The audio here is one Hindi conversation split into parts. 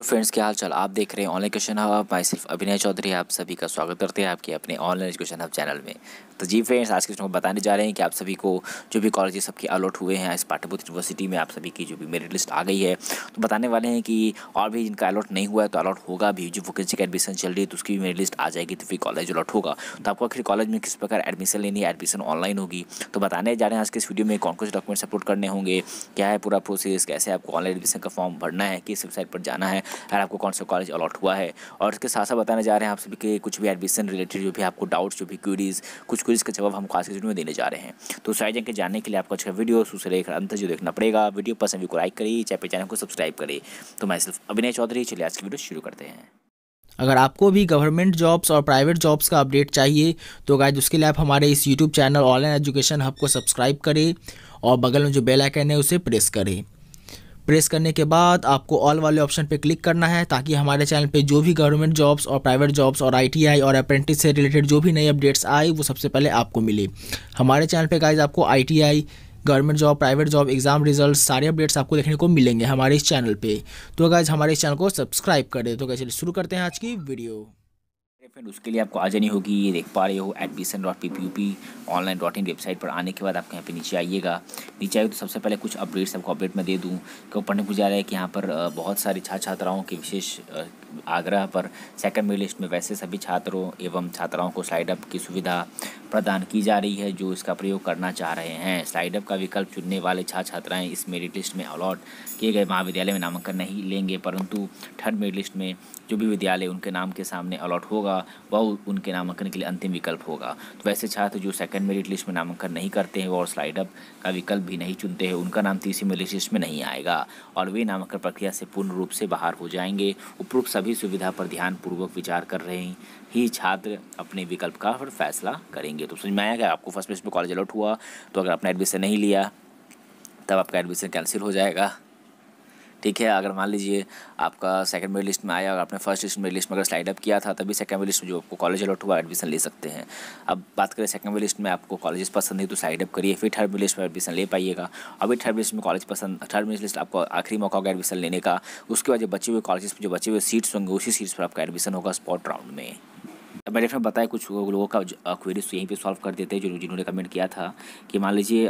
फ्रेंड्स, क्या हाल चाल आप देख रहे हैं ऑनलाइन क्वेश्चन हब माई सिर्फ़ अभिनय चौधरी, आप सभी का स्वागत करते हैं आपके अपने ऑनलाइन एजुकेशन हब चैनल में। तो जी फ्रेंड्स, आज के क्वेश्चन को बताने जा रहे हैं कि आप सभी को जो भी कॉलेजेस सबके अलॉट हुए हैं, इस पाटलिपुत्र यूनिवर्सिटी में आप सभी की जो भी मेरिट लिस्ट आ गई है तो बताने वाले हैं कि और भी जिनका अलॉट नहीं हुआ है तो अलॉट होगा भी। जो वैकेंसी का एडमिशन चल रही है तो उसकी भी मेरिट लिस्ट आ जाएगी तो फिर कॉलेज अलॉट होगा। तो आपको आखिर कॉलेज में किस प्रकार एडमिशन लेनी है एडमिशन ऑनलाइन होगी? तो बताने जा रहे हैं आज के इस वीडियो में कौन कौन से डॉक्यूमेंट्स अपलोड करने होंगे, क्या है पूरा प्रोसेस कैसे आपको ऑनलाइन एडमिशन का फॉर्म भरना है, किस वेबसाइट पर जाना है और आपको कौन सा कॉलेज अलॉट हुआ है। और इसके साथ साथ बताने जा रहे हैं आप सभी के कुछ भी एडमिशन रिलेटेड जो भी आपको डाउट्स जो भी क्यूरीज कुछ क्यूरीज का जवाब हम खास वीडियो में देने जा रहे हैं। तो सारी जगह जानने के लिए आपको अच्छा वीडियो शुरू लेकर अंत जो देखना पड़ेगा। वीडियो पसंद भी को लाइक करिए, चाहे चैनल को सब्सक्राइब करिए। तो मैं सिर्फ़ अभिनय चौधरी, चलिए आज की वीडियो शुरू करते हैं। अगर आपको भी गवर्नमेंट जॉब्स और प्राइवेट जॉब्स का अपडेट चाहिए तो गाइज़ उसके लिए आप हमारे इस YouTube channel online education hub को सब्सक्राइब करें और बगल में जो बेल आइकन है, उसे प्रेस करें। प्रेस करने के बाद आपको ऑल वाले ऑप्शन पे क्लिक करना है ताकि हमारे चैनल पे जो भी गवर्नमेंट जॉब्स और प्राइवेट जॉब्स और आईटीआई और अप्रेंटिस से रिलेटेड जो भी नए अपडेट्स आए, वो सबसे पहले आपको मिले। हमारे चैनल पे गाइज़ आपको ITI government job private job exam result सारे अपडेट्स आपको देखने को मिलेंगे हमारे इस चैनल पे। तो गाइज़ हमारे इस चैनल को सब्सक्राइब कर। दे तो कैसे शुरू करते हैं आज की वीडियो फ्रेंड उसके लिए आपको आ जानी होगी, ये देख पा रहे हो admission dot P P U P online dot in website पर आने के बाद आपको यहाँ पे नीचे आइएगा। नीचे आइए तो सबसे पहले कुछ अपडेट्स आपको अपडेट में दे दूँ। क्यों पढ़ने को जा रहा है कि यहाँ पर बहुत सारी छात्र छात्राओं के विशेष आग्रह पर सेकंड मेरी लिस्ट में वैसे सभी छात्रों एवं छात्राओं को स्लाइड अप की सुविधा प्रदान की जा रही है, जो इसका प्रयोग करना चाह रहे हैं। स्लाइड अप का विकल्प चुनने वाले छात्र छात्राएँ इस मेरिट लिस्ट में अलॉट किए गए महाविद्यालय में नामांकन नहीं लेंगे, परंतु थर्ड मेरिट लिस्ट में जो भी विद्यालय उनके नाम के सामने अलॉट होगा, वह उनके नामांकन के लिए अंतिम विकल्प होगा। तो वैसे छात्र जो सेकंड मेरिट लिस्ट में नामांकन नहीं करते हैं और स्लाइड अप का विकल्प भी नहीं चुनते हैं, उनका नाम तीसरी मेरिट लिस्ट में नहीं आएगा और वे नामांकन प्रक्रिया से पूर्ण रूप से बाहर हो जाएँगे। उपरोक्त सभी सुविधा पर ध्यानपूर्वक विचार कर रहे हैं। ही छात्र अपने विकल्प का फिर फैसला करेंगे। तो समझ में आया कि आपको फ़र्स्ट प्लेस में कॉलेज अलॉट हुआ तो अगर आपने एडमिशन नहीं लिया, तब आपका एडमिशन कैंसिल हो जाएगा। ठीक है, अगर मान लीजिए आपका सेकंड मेरिट लिस्ट में आया और आपने फ़र्स्ट मेरिट लिस्ट में अगर स्लाइड अप किया था, तभी सेकंड मेरिट लिस्ट में जो आपको कॉलेज अलॉट हुआ एडमिशन ले सकते हैं। अब बात करें सेकंड मेरिट लिस्ट में आपको कॉलेज पसंद नहीं तो स्लाइड अप करिए, फिर थर्ड लिस्ट में एडमिशन ले पाइएगा। अभी थर्ड लिस्ट में कॉलेज पसंद थर्ड लिस्ट आपको आखिरी मौका होगा एडमिशन लेने का। उसके बाद जो बचे हुए कॉलेज में जो बचे हुए सीट्स होंगे, उसी सीट्स पर आपका एडमिशन होगा स्पॉट राउंड में। मैंने फिर बताया कुछ लोगों का क्वेरीज यहीं पे सॉल्व कर देते हैं, जो जिन्होंने कमेंट किया था कि मान लीजिए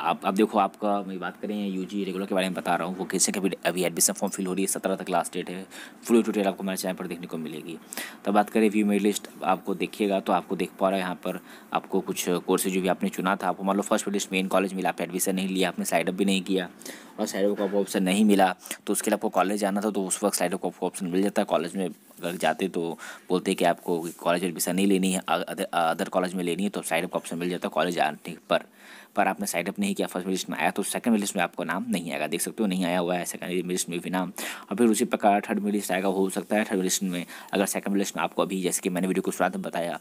आप अब देखो आपका, मैं बात करें यू जी रेगुलर के बारे में बता रहा हूँ, वो कैसे कभी अभी एडमिशन फॉर्म फिल हो रही है, सत्रह तक लास्ट डेट है फुल डिटेल आपको मेरे चैनल पर देखने को मिलेगी। तो बात करें व्यू मेरी लिस्ट आपको देखिएगा तो आपको देख पा रहा है यहाँ पर आपको कुछ कोर्सेज जो भी आपने चुना था, आपको मान लो फ़र्स्ट लिस्ट मेन कॉलेज मिला आपने एडमिशन नहीं लिया, आपने साइडअप भी नहीं किया और अप का ऑप्शन नहीं मिला तो उसके लिए आपको कॉलेज जाना था तो उस वक्त अप का ऑप्शन मिल जाता। है कॉलेज में अगर जाते तो बोलते कि आपको कॉलेज एडमिशन नहीं लेनी है अदर कॉलेज में लेनी है तो साइड अप का ऑप्शन मिल जाता है कॉलेज आने पर। पर आपने साइड अप नहीं किया फ़र्स्ट लिस्ट में आया तो सेकंड लिस्ट में आपको नाम नहीं आएगा। देख सकते हो, नहीं आया हुआ है सेकंड लिस्ट में भी नाम। और फिर उसी प्रकार थर्ड लिस्ट आएगा, हो सकता है थर्ड लिस्ट में, अगर सेकंड लिस्ट में आपको अभी, जैसे कि मैंने वीडियो को शुरुआत में बताया,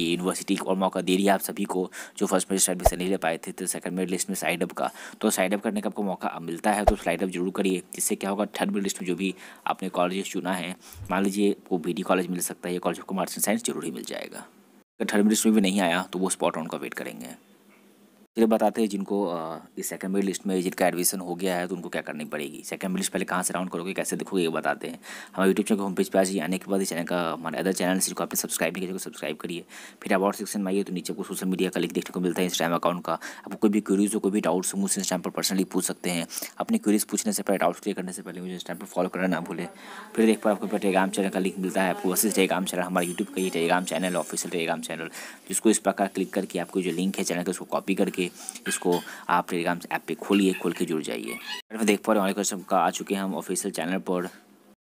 ये यूनिवर्सिटी और मौका दे रही है आप सभी को, जो फ़र्स्ट लिस्ट एडमिशन नहीं ले पाए थे तो सेकंड लिस्ट में साइड अप का। तो साइड अप करने का आपको मौका मिलता है तो स्लाइड अप ज़रूर करिए। जिससे क्या होगा थर्ड लिस्ट में जो भी आपने कॉलेज चुना है, मान लीजिए वो बीडी कॉलेज मिल सकता है या college of commerce and science ज़रूर ही मिल जाएगा। अगर थर्ड लिस्ट में भी नहीं आया तो वो स्पॉट ऑन का वेट करेंगे। चलिए बताते हैं जिनको इस सेकंड मेरी लिस्ट में जिनका एडमिशन हो गया है तो उनको क्या करनी पड़ेगी। सेकंड मेरी लिस्ट पहले कहाँ से राउंड करोगे, कैसे देखोगे, ये बताते हैं। हमारे यूट्यूब चैनल होम पेज पर आज आने के बाद इस चैनल का, हमारे अदर चैनल से जिनको आपने सब्सक्राइब नहीं किया सब्सक्राइब करिए। फिर अबाउट सेक्शन में आइए तो नीचे को सोशल मीडिया का लिंक देखने को मिलता है इंस्टाग्राम अकाउंट का। आपको कोई भी क्यूरीज हो, कोई भी डाउट्स हो, मुझसे इंस्टाग्राम पर पर्सनली पूछ सकते हैं। अपने क्यूरीज पूछने से पहले डाउट्स क्लियर करने से पहले मुझे इंस्टाग्राम पर फॉलो करना ना भूलें। फिर देख पर आपको टेलीग्राम चैनल का लिंक मिलता है, आपको वैसे टेलीग्राम चैनल हमारे यूट्यूब का ये Telegram channel official Telegram channel जिसको इस प्रकार क्लिक करके आपको जो लिंक है चैनल का, उसको कॉपी करके इसको आप टेलीग्राम ऐप पे खोलिए, खोल के जुड़ जाइए। देख पा रहे हैं का आ चुके हैं हम ऑफिशियल चैनल पर।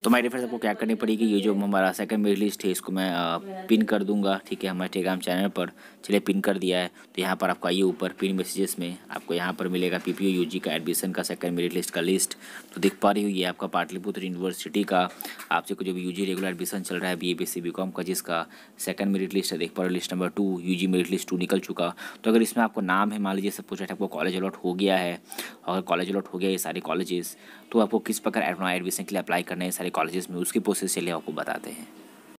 तो मेरे फ्रेंड्स आपको क्या करनी पड़ेगी? ये जो हमारा सेकंड मेरी लिस्ट है, इसको मैं पिन कर दूँगा, ठीक है? हमारे टेलीग्राम चैनल पर, चलिए पिन कर दिया है। तो यहाँ पर आपको आइए ऊपर पिन मैसेजेस में, आपको यहाँ पर मिलेगा पी पी यू जी का एडमिशन का सेकंड मेरिट लिस्ट का लिस्ट तो दिख पा रही है आपका पाटलिपुत्र यूनिवर्सिटी का, आपसे जो भी यू जी रेगुलर एडमिशन चल रहा है B A B C B com का जिसका सेकंड मेरिट लिस्ट है, देख पा रहे list number two U G merit list two निकल चुका। तो अगर इसमें आपको नाम है, मान लीजिए सब कुछ आपको कॉलेज अलॉट हो गया है। और कॉलेज अलॉट हो गया ये सारे कॉलेजेस तो आपको किस प्रकार एडमिशन के लिए अप्लाई करना है, सारे कॉलेजेस में, उसकी प्रोसेस चलिए आपको बताते हैं।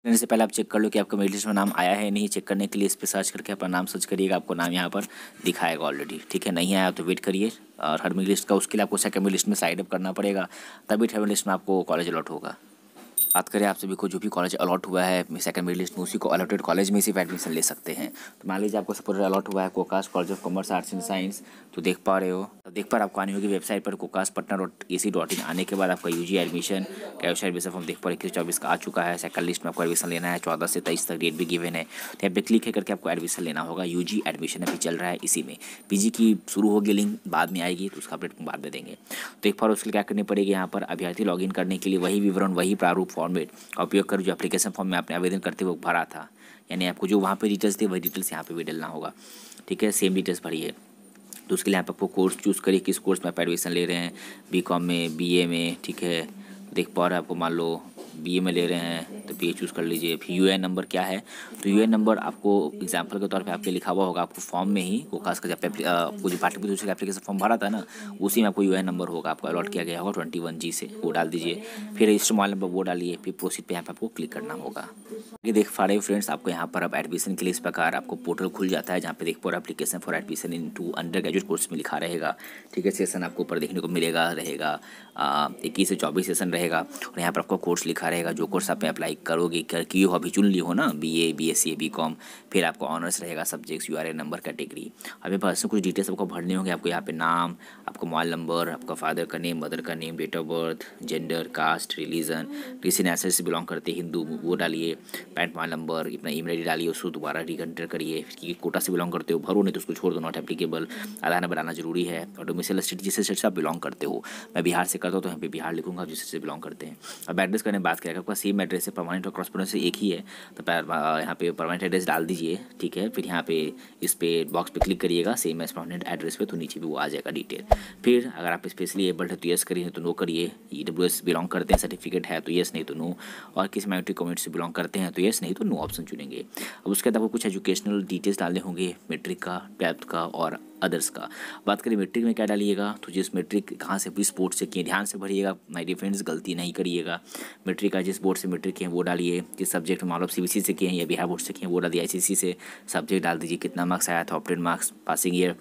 देने से पहले आप चेक कर लो कि आपका मेरिट लिस्ट में नाम आया है नहीं चेक करने के लिए इस पर सर्च करके अपना नाम सर्च करिएगा, आपको नाम यहाँ पर दिखाएगा ऑलरेडी ठीक है? नहीं आया तो वेट करिए, और हर मेरिट लिस्ट का, उसके लिए आपको सेकंड लिस्ट में साइड अप करना पड़ेगा, तभी थर्ड लिस्ट में आपको कॉलेज अलॉट होगा। बात करें, आप सभी को जो भी कॉलेज अलॉट हुआ है सेकंड मिड लिस्ट में उसी को अलॉटेड कॉलेज में सिर्फ़ एडमिशन ले सकते हैं। तो मान लीजिए आपको सपोर्ट अलॉट हुआ है COCAS college of commerce arts and science तो देख पा रहे हो। तो देख पा आपको आनी होगी वेबसाइट पर COCAS Patna dot A C dot in आने के बाद आपका U G admission cash admission form देख पा रहे इक्कीस, चौबीस का आ चुका है। सेकंड लिस्ट में आपको एडमिशन लेना है, चौदह से तेईस तक डेट भी गिवन है। तो यहाँ पे क्लिक करके आपको एडमिशन लेना होगा। यू जी एडमिशन अभी चल रहा है इसी में। पी जी की शुरू होगी लिंक बाद में आएगी तो उसका अपडेट बाद में देंगे। तो एक बार उसके लिए क्या करनी पड़ेगी यहाँ पर? अभ्यर्थी लॉगिन करने के लिए वही विवरण, वही प्रारूप फॉर्मेट का उपयोग कर, जो एप्लीकेशन फॉर्म में आपने आवेदन करते हुए भरा था। यानी आपको जो वहाँ पे डिटेल्स थे, वही डिटेल्स यहाँ पे भी डलना होगा। ठीक है? सेम डिटेल्स भरिए तो उसके लिए आप आपको कोर्स चूज़ करिए, किस कोर्स में आप एडमिशन ले रहे हैं बी में बी ए में, ठीक है? देख पा रहे आपको, मान लो बीए में ले रहे हैं तो बीए चूज़ कर लीजिए। फिर यू नंबर क्या है? तो यू नंबर आपको एग्ज़ाम्पल के तौर पे आपके लिखा हुआ होगा, आपको फॉर्म में ही वो खास कर जब आपको जो पाठ्यपुस्तक का एप्लीकेशन फॉर्म भरा था ना, उसी में आपको यू नंबर होगा। आपको अलॉट किया गया होगा ट्वेंटी वन जी से, वो डाल दीजिए। फिर रजिस्टर मोबाइल नंबर वो डालिए, फिर प्रोसीड पर यहाँ पर आपको क्लिक करना होगा। ये देख पा रहे फ्रेंड्स आपको यहाँ पर अब एडमिशन के लिए इस प्रकार आपको पोर्टल खुल जाता है, जहाँ पे देख पा रहे application for admission into undergraduate course में लिखा रहेगा। ठीक है सेशन आपको ऊपर देखने को मिलेगा, रहेगा इक्कीस से चौबीस सेशन रहेगा। और यहाँ पर आपको कोर्स लिखा रहेगा, जो कोर्स आप अप्लाई करोगे, कर, की हो, अभी चुन ली हो ना B A B S C B com फिर आपको ऑनर्स रहेगा subjects U R A number category अभी पर्सनल कुछ डिटेल्स आपको भरने होंगे, आपको यहाँ पे नाम, आपका मोबाइल नंबर आपका फादर का नेम मदर का name date of birth gender caste religion किसी नेशनल से बिलोंग करते हिंदू वो डालिए पैंट मोबाइल नंबर अपना ई मेल डालिए, उसको दोबारा रिकंटर करिए कोटा से बिलोंग करते हो, भरो नहीं तो उसको छोड़ दो नॉट एप्लीकेबल आधार नंबर आना ज़रूरी है, और डोमिसल स्टेट जिस स्टेट से आप बिलोंग करते हो. मैं बिहार से करता हूँ तो यहाँ पे बिहार लिखूँगा जिस से बिलोंग करते हैं. अब एड्रेस करने बात करें आपका सेम एड्रेस है परमानेंट और क्रॉसपोरेंस एक ही है तो यहाँ पे परमानेंट एड्रेस डाल दीजिए, ठीक है? फिर यहाँ पे इस पे बॉक्स पे क्लिक करिएगा सेम एज परमानेंट एड्रेस पे तो नीचे भी वो आ जाएगा डिटेल फिर अगर आप स्पेशली एबल्ड है तो यस करिए तो नो करिए. ई डब्ल्यू एस बिलोंग करते हैं सर्टिफिकेट है तो यस नहीं तो नो और किस माइनॉरिटी कम्युनिटी से बिलोंग करते हैं तो यस नहीं तो नो ऑप्शन चुनेंगे. अब उसके बाद आपको कुछ एजुकेशनल डिटेल्स डालने होंगे मेट्रिक का ट्वेल्थ का और अदर्स का। बात करें मेट्रिक में क्या डालिएगा? तो जिस मेट्रिक कहाँ से भी बोर्ड से किए, ध्यान से भरिएगा माई डिफ्रेंड्स गलती नहीं करिएगा। मेट्रिक का जिस बोर्ड से मेट्रिक किए, वो डालिए। जिस सब्जेक्ट में मान लो सी बी सी से किए हैं या बिहार बोर्ड से किए हैं, वो डालिए आई सी सी से। सब्जेक्ट डाल दीजिए, कितना मार्क्स आया था ऑप्टेड मार्क्स पासिंग ईयर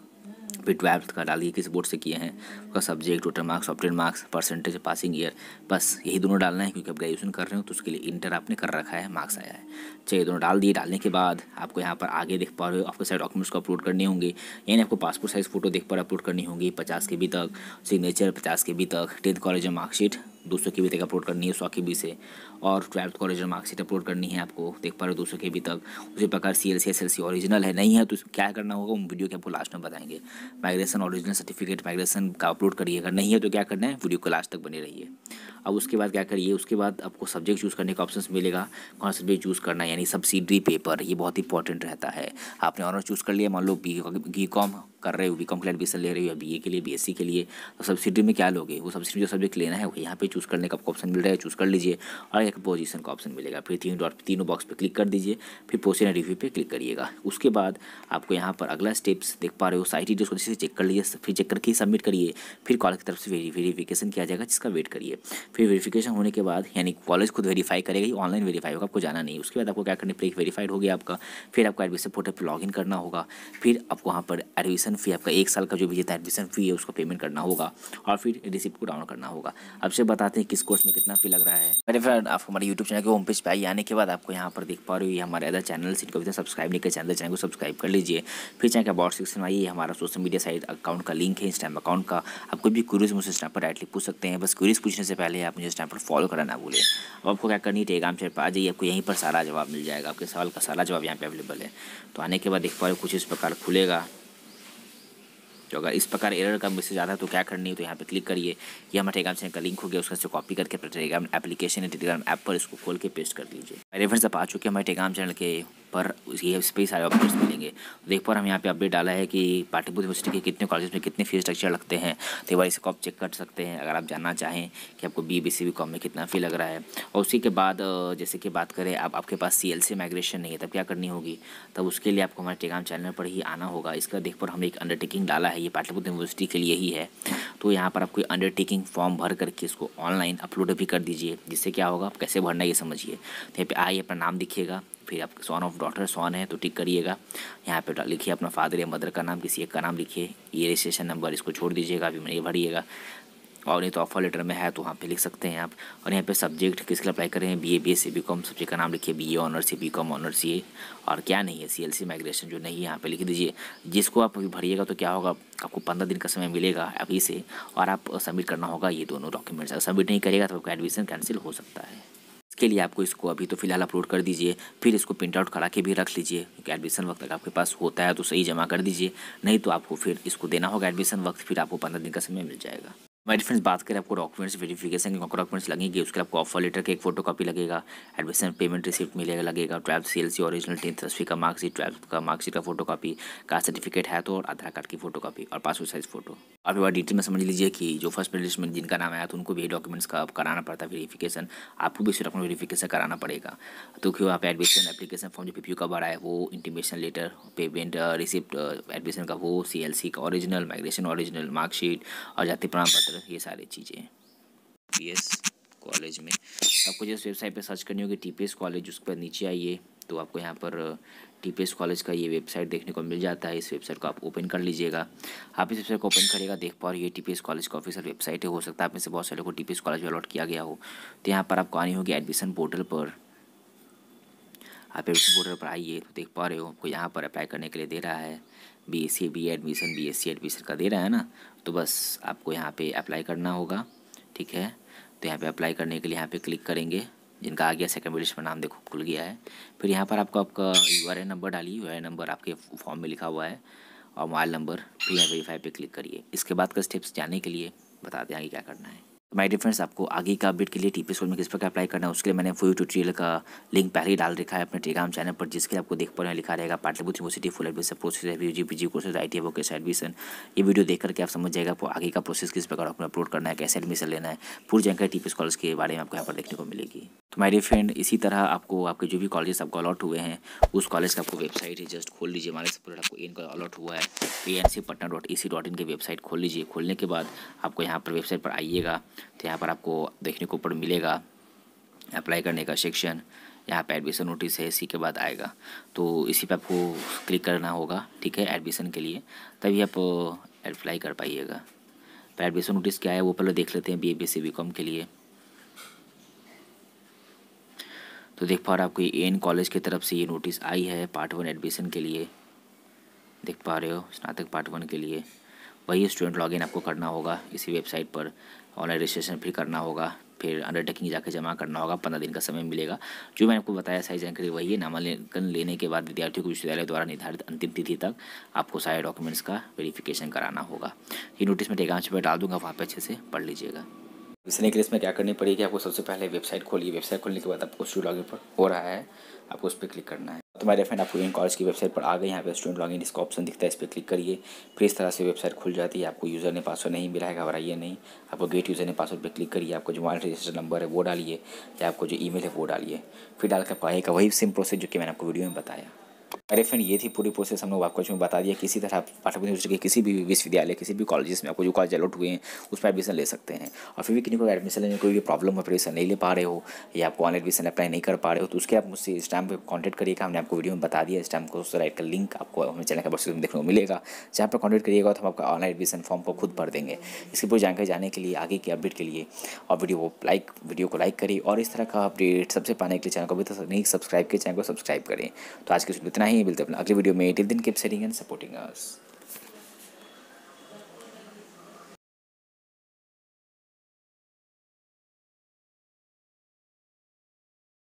फिर ट्वेल्थ का डालिए किस बोर्ड से किए हैं, उसका subject total marks opted marks percentage passing year बस यही दोनों डालना है क्योंकि आप ग्रेजुएशन कर रहे हो तो उसके लिए इंटर आपने कर रखा है मार्क्स आया है। चलिए दोनों डाल दिए, डालने के बाद आपको यहाँ पर आगे देख पा रहे हो, आपके सारे डॉक्यूमेंट्स को अपलोड करने होंगे, यानी आपको पासपोर्ट साइज़ फ़ोटो देख पर अपलोड करनी होगी, पचास के बी तक सिग्नेचर पचास के बी तक टेंथ कॉलेज मार्कशीट दो सौ के बी तक अपलोड करनी है, सौ के बी से, और ट्वेल्थ का ओरिजिनल मार्कशीट अपलोड करनी है आपको, देख पा रहे हो दो सौ के बी तक। उसी प्रकार C L C S L C original है, नहीं है तो क्या करना होगा, उन वीडियो के आपको लास्ट में बताएँगे। माइग्रेशन ओरिजिनल सर्टिफिकेट माइग्रेशन का अपलोड करिए, अगर नहीं है तो क्या करना है वीडियो को लास्ट तक बने रहिए। अब उसके बाद क्या करिए, उसके बाद आपको सब्जेक्ट चूज़ करने का ऑप्शन मिलेगा। कौन सा सब्जेक्ट चूज़ करना है, यानी सब्सिडरी पेपर ये बहुत इंपॉर्टेंट रहता है। आपने ऑनर चूज़ कर लिया, मान लो बी बी कॉम कर रहे हो बी कॉम के लिए एडमिशन ले रहे हो या बी ए के लिए बी एस सी के लिए तो सब्सिडी में क्या लोगे? वो सब्सिडी जो सब्जेक्ट लेना है, वो यहाँ पे चूज़ करने का आपको ऑप्शन मिल रहा है चूज़ कर लीजिए और एक पोजीशन का ऑप्शन मिलेगा। फिर तीन डॉट तीनों बॉक्स पे क्लिक कर दीजिए, फिर पोजिशन रिव्यू पे क्लिक करिएगा। उसके बाद आपको यहाँ पर अगला स्टेप्स देख पा रहे हो साइट डिटेल्स से चेक कर लीजिए, फिर चेक करके सबमिट करिए, फिर कॉलेज की तरफ़ से वेरीफिकेशन किया जाएगा, जिसका वेट करिए। फिर वेरीफिकेशन होने के बाद, यानी कॉलेज खुद वेरीफाई करेगा ऑनलाइन वेरीफाई होगा, आपको जाना नहीं उसके बाद आपको क्या करना पड़ेगा वेरीफाइड हो गया आपका। फिर आपको एडमिशन पोर्टल पर लॉग करना होगा। फिर आपको वहाँ पर एडमिशन फ़ी आपका एक साल का जो भी जितना एडमिशन फ़ी है, उसको पेमेंट करना होगा। और फिर रिसिप्ट को डाउनलोड करना होगा। अब से बताते हैं किस कोर्स में कितना फ़ी लग रहा है। मेरे फ्रेंड आप हमारे यूट्यूब चैनल के होम पेज पर आई आने के बाद आपको यहाँ पर देख पा रहे हो, ये हमारे अदर चैनल इनको भी सब्सक्राइब नहीं कर चैनल चैनल को सब्सक्राइब कर लीजिए। फिर चाहे अबाउट सेक्शन आइए हमारा सोशल मीडिया साइट अकाउंट का लिंक है इंस्टाग्राम अकाउंट का। आप कोई भी क्यूरीज मुझसे स्टैप पर डायरेक्टली पूछ सकते हैं। बस क्यूरीज पूछने से पहले आप मुझे स्टैप पर फॉलो करना ना भूलें। अब आपको क्या करनी है? टेलीग्राम चैनल पर आ जाइए, आपको यहीं पर सारा जवाब मिल जाएगा। आपके सवाल का सारा जवाब यहाँ पे अवेलेबल है। तो आने के बाद देख पा रहे हो कुछ इस प्रकार खुलेगा। तो अगर इस प्रकार एरर का मैसेज आता है तो क्या करनी है? तो यहाँ पे क्लिक करिए। ये हमारे टेलीग्राम चैनल का लिंक हो गया, उसका से कॉपी करके टेलीग्राम एप्लीकेशन है टेलीग्राम ऐप पर इसको खोल के पेस्ट कर लीजिए मेरे फ्रेंड्स आप आ चुके हैं हमारे टेलीग्राम चैनल के। पर ये इस पर ही सारे अपडेट्स मिलेंगे। देख, पर हम यहाँ पे अपडेट डाला है कि पाटलिपुत्र यूनिवर्सिटी के कितने कॉलेज में कितने फ़ीस स्ट्रक्चर लगते हैं। तो बार इसको आप चेक कर सकते हैं, अगर आप जानना चाहें कि आपको B B C B com में कितना फ़ी लग रहा है। और उसी के बाद जैसे कि बात करें आप आपके पास सी एल सी माइग्रेशन नहीं है, तब क्या करनी होगी? तब उसके लिए आपको हमारे टेलीग्राम चैनल पर ही आना होगा। इसका देख, पर हमने एक अंडरटेकिंग डाला है, ये पाटलिपुत्र यूनिवर्सिटी के लिए ही है। तो यहाँ पर आपको अंडरटेकिंग फॉर्म भर करके इसको ऑनलाइन अपलोड भी कर दीजिए, जिससे क्या होगा, आप कैसे भरना ये समझिए। तो यहाँ पे आइए, अपना नाम दिखिएगा। फिर आप सॉन ऑफ़ डॉटर सॉन है तो टिक करिएगा। यहाँ पे लिखिए अपना फादर या मदर का नाम, किसी एक का नाम लिखिए। ये रजिस्ट्रेशन नंबर इसको छोड़ दीजिएगा, अभी मैं ये भरिएगा। और नहीं तो ऑफ़र लेटर में है तो वहाँ पे लिख सकते हैं आप। और यहाँ पे सब्जेक्ट किसके लिए अप्लाई करें B A B S C B com subject का नाम लिखिए। B A honours B com honours ये और क्या नहीं है? सी एल सी माइग्रेशन जो नहीं है, यहाँ पे लिख दीजिए। जिसको आप अभी भरिएगा तो क्या होगा? आपको पंद्रह दिन का समय मिलेगा अभी से। और आप सबमिट करना होगा, ये दोनों डॉक्यूमेंट्स अगर सबमिट नहीं करेगा तो आपका एडमिशन कैंसिल हो सकता है। इसके लिए आपको इसको अभी तो फ़िलहाल अपलोड कर दीजिए, फिर इसको प्रिंट आउट करा के भी रख लीजिए, क्योंकि एडमिशन वक्त तक आपके पास होता है तो सही जमा कर दीजिए, नहीं तो आपको फिर इसको देना होगा एडमिशन वक्त, फिर आपको पंद्रह दिन का समय मिल जाएगा। माय डिफरेंस बात करें आपको डॉक्यूमेंट्स वेरिफिकेशन के डॉक्यूमेंट्स लगेंगे, उसके आपको ऑफ़र लेटर का एक फ़ोटो कॉपी लगेगा एडमिशन पेमेंट रिसिप्ट मिलेगा, लगेगा twelfth C L C original tenth दसवीं का मार्कशीट ट्वेल्थ का मार्कशीट का फ़ोटो कॉपी कास्ट सर्टिफिकेट है तो और आधार कार्ड की फ़ोटो कॉपी और पासपोर्ट साइज़ फ़ोटो आप एक बार डिटेल में समझ लीजिए कि जो फ़र्स्ट लिस्ट में जिनका नाम आया तो उनको भी डॉक्यूमेंट्स का कराना पड़ता है वेरीफिकेशन आपको भी डॉक्यूमेंट वेरीफिकेशन कराना पड़ेगा। तो क्यों आप एडमिशन एप्लीकेशन फॉर्म जो पी का भरा है, वो intimation letter payment receipt admission का, वो सी एल सी का ओरिजिनल माइग्रेशन ओरिजिनल मार्कशीट और जाति प्रमाण पत्र ये सारी चीज़ें एस कॉलेज में। आपको जिस वेबसाइट पे सर्च करनी होगी टी पी एस कॉलेज उस पर नीचे आइए। तो आपको यहाँ पर टी पी एस कॉलेज का ये वेबसाइट देखने को मिल जाता है। इस वेबसाइट को आप ओपन कर लीजिएगा। आप इस वेबसाइट को ओपन करेगा देख पा रहे ये टी पी एस कॉलेज का ऑफिशियल वेबसाइट है। हो सकता है आप में से बहुत सारे को टी पी एस कॉलेज में अलॉट किया गया हो। तो यहाँ पर आपको आनी होगी एडमिशन पोर्टल पर। आप एडमिशन पोर्टल पर आइए तो देख पा रहे हो, आपको यहाँ पर अप्लाई करने के लिए दे रहा है। B S C B admission B S C admission का दे रहा है ना तो बस आपको यहाँ पे अप्लाई करना होगा, ठीक है? तो यहाँ पे अप्लाई करने के लिए यहाँ पे क्लिक करेंगे, जिनका आ गया सेकंड लिस्ट पर नाम देखो, खुल गया है। फिर यहाँ पर आपको आपका यू आर नंबर डालिए यू आर नंबर आपके फॉर्म में लिखा हुआ है, और मोबाइल नंबर फिर यहाँ वेरीफाई पर क्लिक करिए। इसके बाद का स्टेप्स जाने के लिए बता दें आगे क्या करना है। माय डिफरेंस आपको आगे का अपडेट के लिए टीपी स्कूल में किस प्रकार अप्लाई करना है, उसके लिए मैंने फुल ट्यूटोरियल का लिंक पहले ही डाल रखा है अपने टेलीग्राम चैनल पर, जिसके लिए आपको देख पा रहे हैं, लिखा रहेगा Pataliputra university full admission process है U G P G courses I T vocation admission ये वीडियो देख करके आप समझ जाएगा आपको आगे का प्रोसेस किस प्रकार आपको अपलोड करना है, कैसे एडमिशन लेना है। पूरी जानकारी टीपी कॉलेज के बारे में आपको यहाँ पर देखने को मिलेगी। तो माय फ्रेंड इसी तरह आपको, आपके जो भी कॉलेज आपको अलॉट हुए हैं, उस कॉलेज का आपको वेबसाइट है जस्ट खोल लीजिए, हमारे से आपको इनका अलॉट हुआ है P N C Patna dot E C dot in की वेबसाइट खोल लीजिए। खोलने के बाद आपको यहाँ पर वेबसाइट पर आइएगा तो यहाँ पर आपको देखने को ऊपर मिलेगा अप्लाई करने का सेक्शन यहाँ पे एडमिशन नोटिस है, इसी के बाद आएगा। तो इसी पे आपको क्लिक करना होगा, ठीक है एडमिशन के लिए। तभी आप अप्लाई कर पाइएगा। तो एडमिशन नोटिस क्या है, वो पहले देख लेते हैं B A B C B com के लिए। तो देख पा रहे आपको ये एन कॉलेज की तरफ़ से ये नोटिस आई है पार्ट वन एडमिशन के लिए। देख पा रहे हो, स्नातक पार्ट वन के लिए। वही स्टूडेंट लॉगिन आपको करना होगा इसी वेबसाइट पर। ऑनलाइन रजिस्ट्रेशन फिर करना होगा, फिर अंडरटेकिंग जाकर जमा करना होगा, पंद्रह दिन का समय मिलेगा। जो मैंने आपको बताया सारी जानकारी वही है। नामांकन लेने के बाद विद्यार्थियों को विश्वविद्यालय द्वारा निर्धारित अंतिम तिथि तक आपको सारे डॉक्यूमेंट्स का वेरिफिकेशन कराना होगा। ये नोटिस मैं टेगाम पर डाल दूँगा, वहाँ पर अच्छे से पढ़ लीजिएगा। इसने के लिए इसमें क्या करनी पड़ेगी? आपको सबसे पहले वेबसाइट खोलिए। वेबसाइट खोलने के बाद आपको स्टूडेंट लॉगिन पर हो रहा है। आपको उस पर क्लिक करना है। तो मेरे फ्रेंड आपको इन कॉलेज की वेबसाइट पर आ गए, यहाँ पे स्टूडेंट लॉगिन इसका ऑप्शन दिखता है, इस पर क्लिक करिए। फिर इस तरह से वेबसाइट खुल जाती है, आपको यूज़र ने पासवर्ड नहीं मिला है घबराइए नहीं। आपको गेट यूज़र ने पासवर्ड पर क्लिक करिए, आपको जो मोबाइल रजिस्टर नंबर है, वो डालिए, या आपको जो ई है, वो डालिए। फिर डाल कर आपको आएगा, वही सेम प्रोसेस जो कि मैंने आपको वीडियो में बताया। अरे फ्रेंड ये थी पूरी प्रोसेस हम लोग आपको इसमें बता दिया। किसी तरह पाठक यूनिवर्सिटी के किसी भी विश्वविद्यालय, किसी भी कॉलेज में आपको जो कॉलेज अलॉट हुए हैं उस पर एडमिशन ले सकते हैं। और फिर भी किसी को एडमिशन लेने कोई भी प्रॉब्लम हो एडमिशन नहीं ले पा रहे हो, या आपको ऑनलाइन एडमिशन अप्लाई नहीं कर पा रहे हो तो उसके आप मुझसे इस टाइम पर कॉन्टैक्ट करिएगा। हमने आपको वीडियो में बता दिया, इस टाइम को राइट का लिंक आपको हमें चैनल का बॉक्स में देखने को मिलेगा। जहाँ पर कॉन्टैक्ट करिएगा तो हम आपका ऑनलाइन एडमिशन फॉर्म को खुद भर देंगे। इसकी पूरी जानकारी जाने के लिए, आगे की अपडेट के लिए, और वीडियो को लाइक वीडियो को लाइक करिए। और इस तरह का अपडेट सबसे पाने के लिए चैनल को अभी तक नहीं सब्सक्राइब किया चैनल को सब्सक्राइब करें। तो आज के इतना ही। मिलते अपने अगले वीडियो में till then keep setting and supporting us